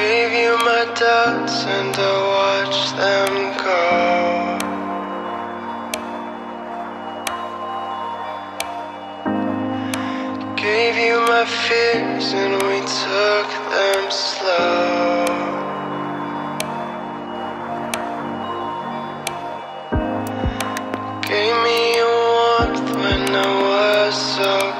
gave you my doubts and I watched them go. Gave you my fears and we took them slow. Gave me your warmth when I was so.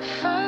the fun.